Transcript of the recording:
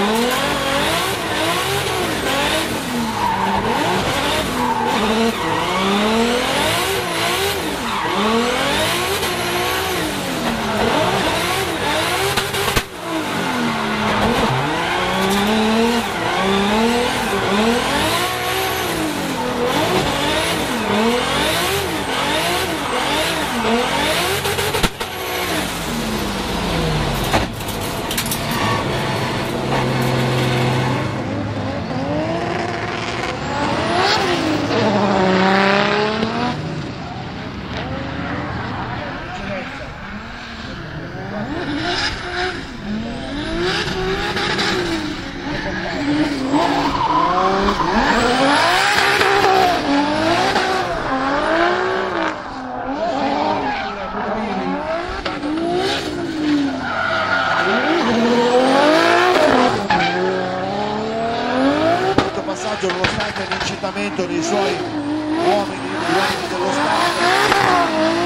Música l'incitamento dei suoi uomini, uomini dello Stato.